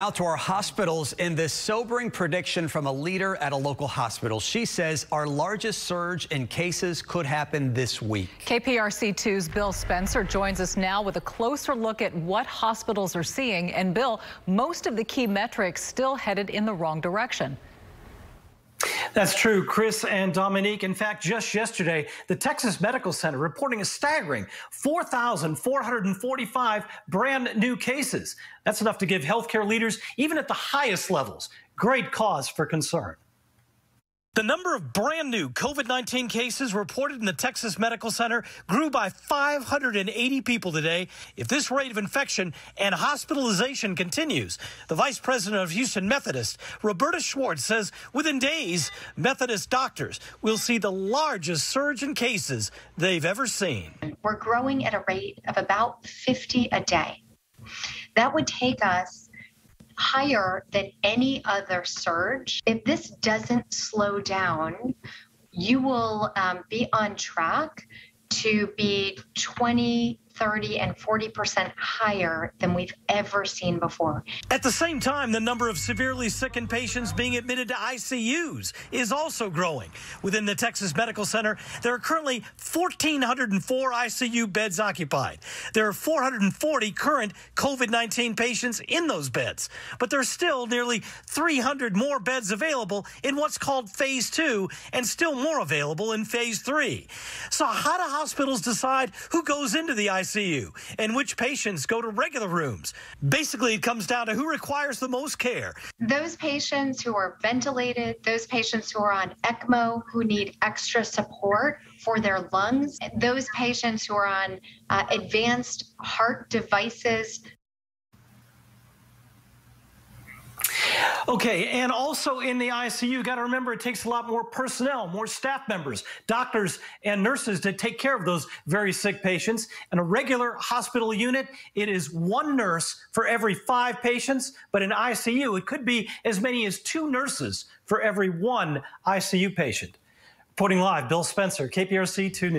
Out to our hospitals in this sobering prediction from a leader at a local hospital. She says our largest surge in cases could happen this week. KPRC2's Bill Spencer joins us now with a closer look at what hospitals are seeing. And Bill, most of the key metrics still headed in the wrong direction. That's true, Chris and Dominique. In fact, just yesterday, the Texas Medical Center reporting a staggering 4,445 brand new cases. That's enough to give healthcare leaders, even at the highest levels, great cause for concern. The number of brand new COVID 19 cases reported in the Texas Medical Center grew by 580 people today. If this rate of infection and hospitalization continues, the vice president of Houston Methodist, Roberta Schwartz, says within days, Methodist doctors will see the largest surge in cases they've ever seen. We're growing at a rate of about 50 a day. That would take us higher than any other surge. If this doesn't slow down, you will um, be on track to be 20 30 and 40% higher than we've ever seen before. At the same time, the number of severely sickened patients being admitted to ICUs is also growing. Within the Texas Medical Center, there are currently 1,404 ICU beds occupied. There are 440 current COVID 19 patients in those beds, but there's still nearly 300 more beds available in what's called phase two and still more available in phase three. So, how do hospitals decide who goes into the ICU? ICU and which patients go to regular rooms. Basically, it comes down to who requires the most care. Those patients who are ventilated, those patients who are on ECMO, who need extra support for their lungs, those patients who are on uh, advanced heart devices, Okay, and also in the ICU, you got to remember it takes a lot more personnel, more staff members, doctors and nurses to take care of those very sick patients. In a regular hospital unit, it is one nurse for every five patients, but in ICU, it could be as many as two nurses for every one ICU patient. Reporting live, Bill Spencer, KPRC 2 News.